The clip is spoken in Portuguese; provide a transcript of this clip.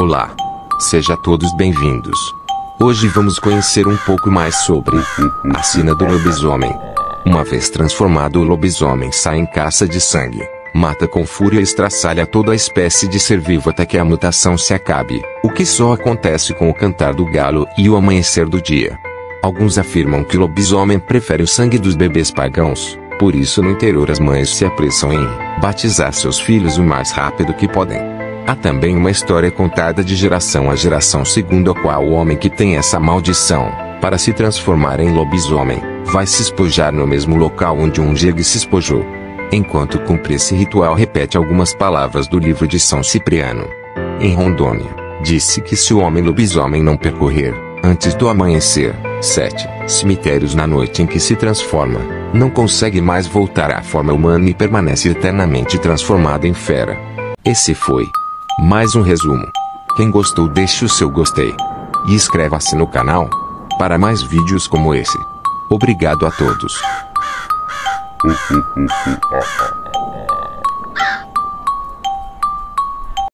Olá. Seja todos bem-vindos. Hoje vamos conhecer um pouco mais sobre a sina do lobisomem. Uma vez transformado o lobisomem sai em caça de sangue, mata com fúria e estraçalha toda a espécie de ser vivo até que a mutação se acabe, o que só acontece com o cantar do galo e o amanhecer do dia. Alguns afirmam que o lobisomem prefere o sangue dos bebês pagãos, por isso no interior as mães se apressam em batizar seus filhos o mais rápido que podem. Há também uma história contada de geração a geração segundo a qual o homem que tem essa maldição, para se transformar em lobisomem, vai se espojar no mesmo local onde um jegue se espojou. Enquanto cumpre esse ritual repete algumas palavras do livro de São Cipriano. Em Rondônia, disse que se o homem lobisomem não percorrer, antes do amanhecer, sete cemitérios na noite em que se transforma, não consegue mais voltar à forma humana e permanece eternamente transformado em fera. Esse foi mais um resumo. Quem gostou deixe o seu gostei. E inscreva-se no canal para mais vídeos como esse. Obrigado a todos.